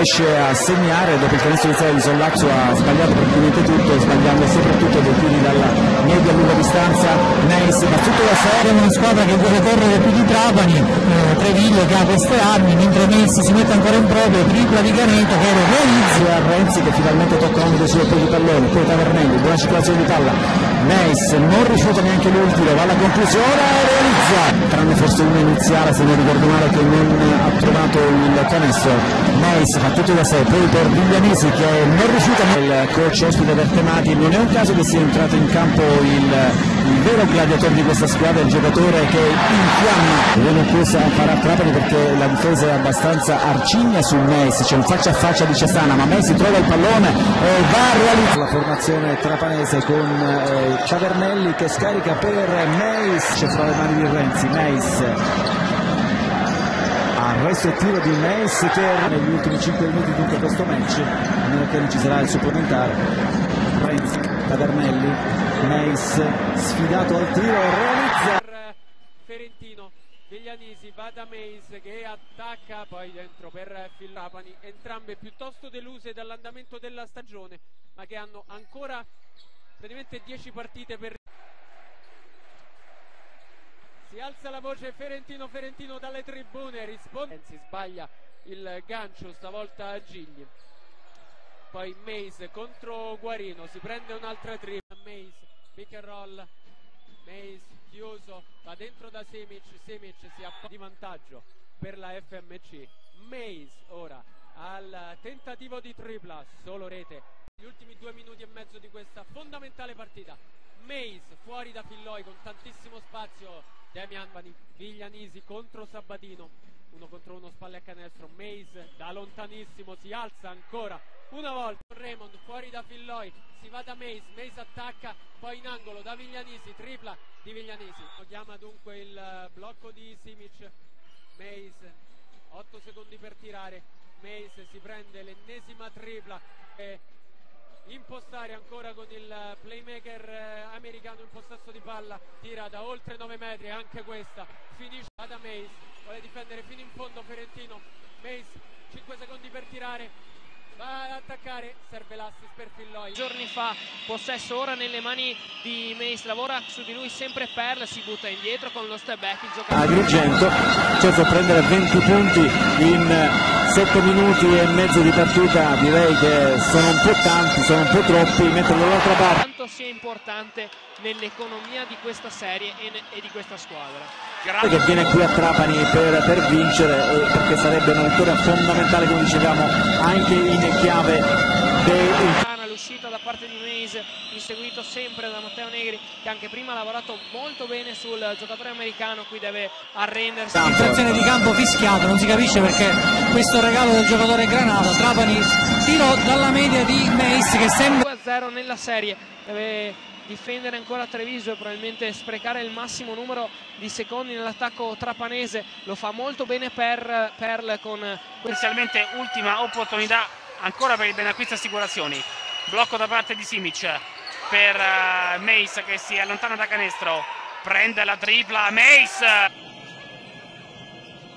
riesce a segnare dopo il canestro iniziale di Sollazzo ha sbagliato praticamente tutto sbagliando soprattutto dei tiri dalla media lunga distanza. Neis fa tutto da è una squadra che deve correre più di Trapani eh, Treviglio che ha queste armi mentre Messi si mette ancora in proprio tripla di Caneto che lo realizza. A Renzi che finalmente tocca dei suoi piedi pallone poi Tavernelli buona circolazione di palla. Neis non rifiuta neanche l'ultimo va alla conclusione e realizza. Tranne forse una iniziale se non ricordo male che non ha trovato il canestro. Neis fa tutto da sé poi per Viglianesi che non rifiuta il coach ospite Bertemati non è un caso che sia entrato in campo il, il vero gladiatore di questa squadra il giocatore che infiamma viene chiusa a Trapani perché la difesa è abbastanza arcigna su Neis c'è un faccia a faccia di Cestana ma Messi trova il pallone e va a realizzare la formazione trapanese con eh, Ciavernelli che scarica per Meis. C'è fra le mani di Renzi Meis arresto e tiro di Meis che negli ultimi 5 minuti di questo match a meno che non ci sarà il supplementare Renzi, Tavernelli Meis sfidato al tiro realizza Ferentino Viglianisi va da Meis che attacca poi dentro per Fillapani entrambe piuttosto deluse dall'andamento della stagione ma che hanno ancora praticamente 10 partite per si alza la voce Ferentino Ferentino dalle tribune risponde. Si sbaglia il gancio stavolta a Gigli. Poi Mays contro Guarino si prende un'altra tripla Mays pick and roll. Mays chiuso va dentro da Semic Semic si appoggia di vantaggio per la FMC Mays ora al tentativo di tripla solo rete. Gli ultimi due minuti e mezzo di questa fondamentale partita. Mays fuori da Filloi con tantissimo spazio Demian Viglianisi contro Sabatino uno contro uno spalle a canestro Mays da lontanissimo si alza ancora una volta Raymond fuori da Filloi si va da Mays Mays attacca poi in angolo da Viglianisi tripla di Viglianisi. Chiama dunque il blocco di Simic Mays 8 secondi per tirare Mays si prende l'ennesima tripla e impostare ancora con il playmaker eh, americano in possesso di palla tira da oltre 9 metri anche questa finisce da Mays vuole difendere fino in fondo Ferentino. Mays 5 secondi per tirare va ad attaccare serve l'assist per Filloi giorni fa possesso ora nelle mani di Mace lavora su di lui sempre Perl si butta indietro con lo step back il giocatore. Agrigento certo prendere 20 punti in 7 minuti e mezzo di partita direi che sono un po' tanti sono un po' troppi mentre dall'altra parte quanto sia importante nell'economia di questa serie e, e, di questa squadra. Che viene qui a Trapani per, per vincere perché sarebbe una vittoria fondamentale come dicevamo anche in chiave dei l'uscita da parte di Mays inseguito sempre da Matteo Negri che anche prima ha lavorato molto bene sul giocatore americano qui deve arrendersi. Infrazione di campo fischiato non si capisce perché questo regalo del giocatore Granato Trapani tiro dalla media di Mays che sembra 2-0 nella serie. Deve difendere ancora Treviso e probabilmente sprecare il massimo numero di secondi nell'attacco trapanese. Lo fa molto bene per Perl con potenzialmente ultima opportunità ancora per il Benacquista Assicurazioni. Blocco da parte di Simic per uh, Mace che si allontana da canestro. Prende la tripla Mace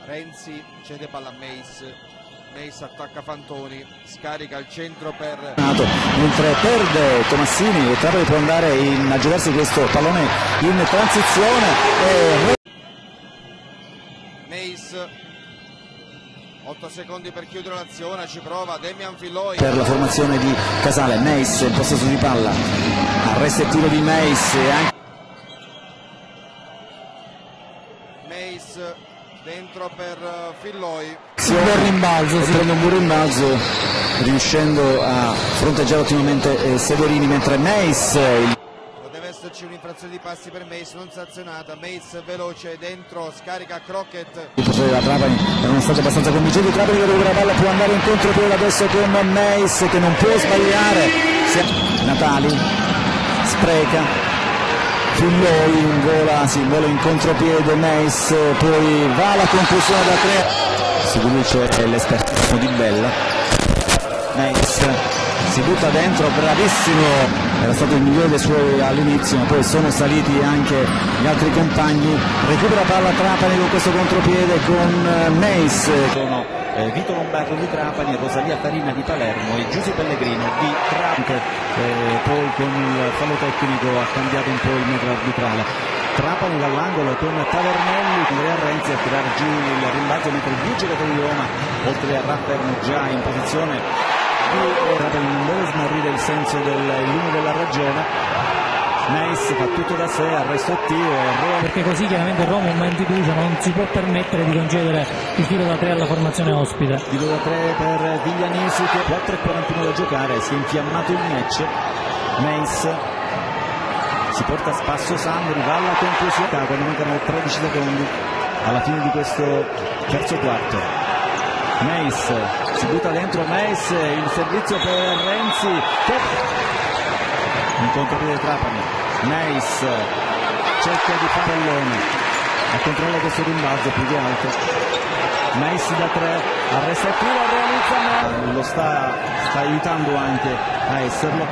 Renzi cede palla a Mace Mace attacca Fantoni scarica il centro per mentre perde Tomassini e Trapani può andare in, a giocarsi questo pallone in transizione e... Mace 8 secondi per chiudere l'azione, ci prova Demian Filloi. Per la formazione di Casale, Meis in possesso di palla, arresto e tiro di Meis. Anche... dentro per Filloi. Si buon rimbalzo, si prende un buon rimbalzo riuscendo a fronteggiare ottimamente eh, Severini mentre Meis... Il esserci un'infrazione di passi per Mace non sanzionata. Mace veloce dentro scarica Crockett. I portieri della Trapani erano stati abbastanza convincenti Trapani che dove la palla può andare incontro per adesso con Mace che non può sbagliare. Natali spreca Fulloi vola, sì, vola in contropiede Mace poi va alla conclusione da tre. Si c'è l'espertismo di Bella. Mace si butta dentro, bravissimo, era stato il migliore dei suoi all'inizio, ma poi sono saliti anche gli altri compagni, recupera palla Trapani con questo contropiede con eh, Meis. Sono eh, Vito Lombardo di Trapani, Rosalia Farina di Palermo e Giusi Pellegrino di Trapani. Eh, poi con il fallo tecnico ha cambiato un po' il metro arbitrale. Trapani dall'angolo con Tavernelli, Andrea Renzi a tirare giù il rimbalzo mentre due giocatori di Roma, oltre a Raffermo già in posizione di Trapani non deve smarrire il senso del lume della ragione. Neis fa tutto da sé, arresto attivo, errore. perché così chiaramente Roma un di fiducia non si può permettere di concedere il tiro da tre alla formazione ospite. Tiro da tre per Viglianesi che 4.41 da giocare, si è infiammato il match. Neis si porta a spasso Sandri, va alla conclusione, quando mancano 13 secondi alla fine di questo terzo quarto. Meis si butta dentro Meis, il servizio per Renzi che un contropiede Trapani. Meis cerca di fare pallone, a controlla questo rimbalzo più che altro. Meis da tre, arresta e tira, realizza, lo sta, sta aiutando anche a esserlo.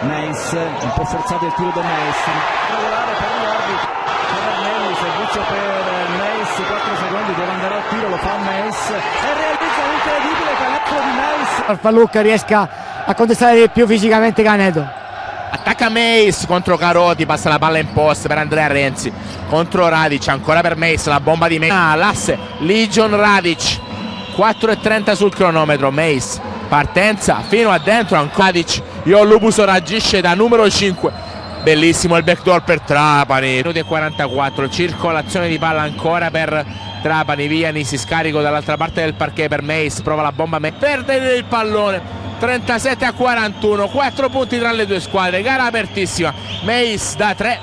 Meis, un po' forzato il tiro da Meis, gli arbitri, Cavernelli, servizio per Meis, 4 secondi, deve andare al tiro, lo fa Meis e realizza l'incredibile canestro di Meis. Fallucca riesca a contestare di più fisicamente Caneto. Attacca Meis contro Carotti, passa la palla in post per Andrea Renzi. Contro Radic, ancora per Meis, la bomba di Meis. Ah, l'asse, Legion Radic. 4.30 sul cronometro, Meis. Partenza fino a dentro, ancora Radic. Io Lupus reagisce da numero 5. Bellissimo il backdoor per Trapani. Minuti e 44, circolazione di palla ancora per Trapani. Viani si scarico dall'altra parte del parquet per Meis. Prova la bomba, perde il pallone. 37 a 41, 4 punti tra le due squadre, gara apertissima. Meis da 3.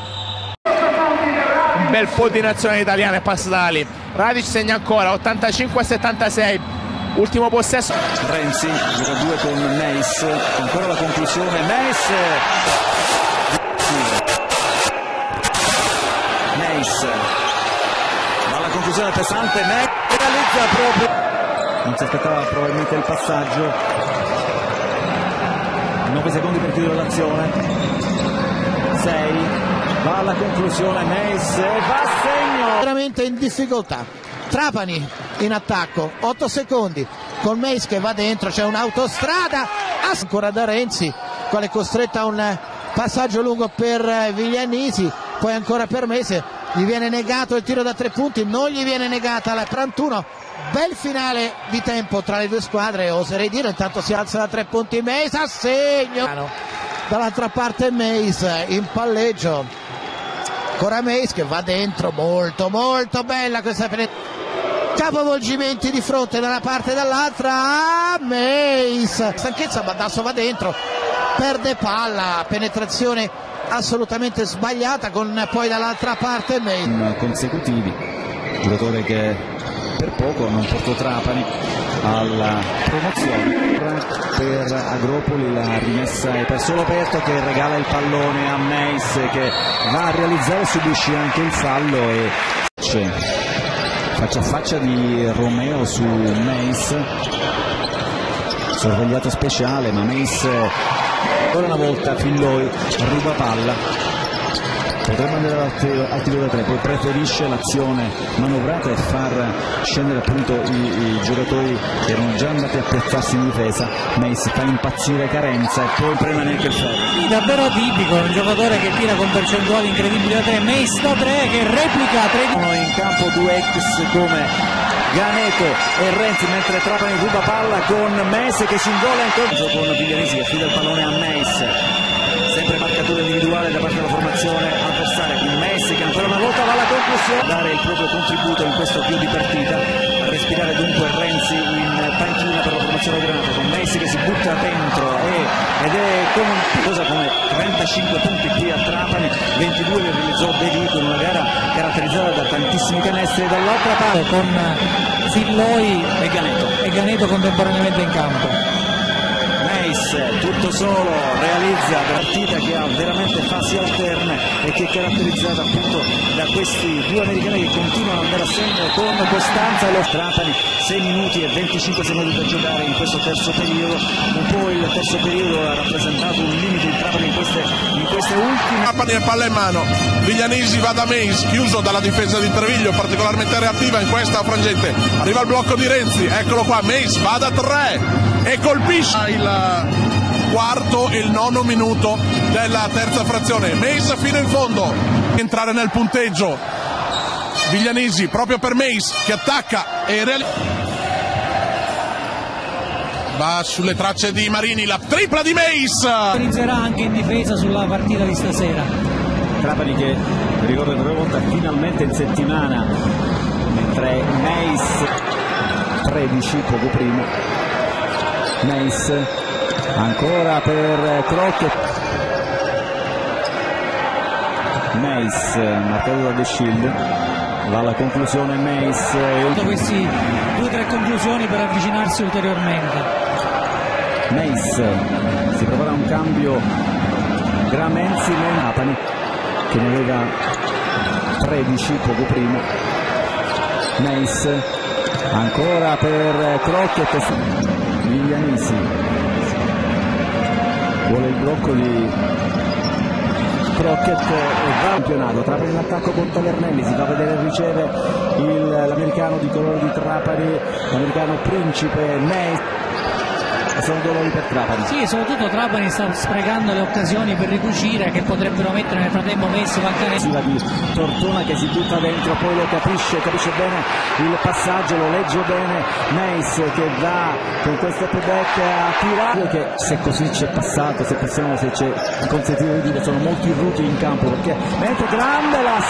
Un bel po' di nazionale italiana è passata da lì. Radic segna ancora 85 a 76. Ultimo possesso. Renzi gioca due con Meis, ancora la conclusione. Meis. Conclusione pesante. Meis realizza proprio. Non si aspettava probabilmente il passaggio. 9 secondi per chiudere l'azione. 6. Va alla conclusione. Meis e va a segno. Veramente in difficoltà. Trapani in attacco, 8 secondi, con Meis che va dentro, c'è un'autostrada, ancora da Renzi, quale è costretta a un passaggio lungo per Viglianisi, poi ancora per Mese, gli viene negato il tiro da tre punti, non gli viene negata la Prantuno, bel finale di tempo tra le due squadre, oserei dire, intanto si alza da tre punti Meis a segno, dall'altra parte Meis in palleggio, ancora Meis che va dentro, molto molto bella questa penetrazione capovolgimenti di fronte da una parte e dall'altra. Ah, stanchezza Baddasso va dentro. Perde palla penetrazione assolutamente sbagliata con poi dall'altra parte Meis consecutivi giocatore che per poco non portò Trapani alla promozione per Agropoli la rimessa è per solo Petto che regala il pallone a Meis che va a realizzare subisce anche il fallo e c'è faccia a faccia di Romeo su Meis. Sorvegliato speciale ma Meis ancora una volta Filloi ruba palla potrebbe andare al tiro, al tiro da tre poi preferisce l'azione manovrata e far scendere appunto i, i, giocatori che erano già andati a piazzarsi in difesa. Meis fa impazzire Carenza e poi prende neanche il ferro. Davvero tipico un giocatore che tira con percentuali incredibili da tre. Meis da tre che replica 3 in campo due ex come Ganeto e Renzi mentre Trapani ruba palla con Meis che si ingola ancora con Viglianesi che affida il pallone a marcatura individuale da parte della formazione avversaria con Messi che ancora una volta va alla conclusione. Dare il proprio contributo in questo più di partita respirare dunque Renzi in panchina per la formazione granata con Messi che si butta dentro e, ed è come, cosa come 35 punti qui a Trapani 22 li realizzò De Vico in una gara caratterizzata da tantissimi canestri dall'altra parte con Filloi e Ganeto. e Ganeto contemporaneamente in campo Tutto solo realizza partita che ha veramente fasi alterne e che è caratterizzata appunto da questi due americani che continuano ad andare a segno con costanza. E lo Trapani 6 minuti e 25 secondi per giocare in questo terzo periodo. Un po' il terzo periodo ha rappresentato un limite di Trapani in queste, queste ultime. Trapani e palla in mano. Viglianesi va da Meis chiuso dalla difesa di Treviglio particolarmente reattiva in questa frangente. Arriva il blocco di Renzi eccolo qua Meis va da 3 e colpisce il quarto e il nono minuto della terza frazione. Meis fino in fondo. Entrare nel punteggio. Viglianesi proprio per Meis che attacca e realizza va sulle tracce di Marini la tripla di Meis Inizierà anche in difesa sulla partita di stasera. Trapani che ricordo tre volte finalmente in settimana mentre Meis 13 poco prima. Meis ancora per Crockett. Meis marcato da De Shield va alla conclusione Meis Tutti questi due o tre conclusioni per avvicinarsi ulteriormente. Meis si prepara un cambio Gramenzi Napani che ne aveva 13 poco prima Meis ancora per Crockett Viglianesi vuole il blocco di Crockett campionato. Trapani in attacco con Tavernelli si fa vedere riceve l'americano di colore di Trapani l'americano principe Meis sono dolori per Trapani. Sì, soprattutto Trapani sta sprecando le occasioni per ricucire che potrebbero mettere nel frattempo Messi Vancanesi. offensiva di Tortona che si butta dentro, poi lo capisce, capisce bene il passaggio, lo legge bene Meis che va con questo step back a tirare, che se così c'è passato, se possiamo, se c'è consentito di dire, sono molti ruti in campo perché mentre grande la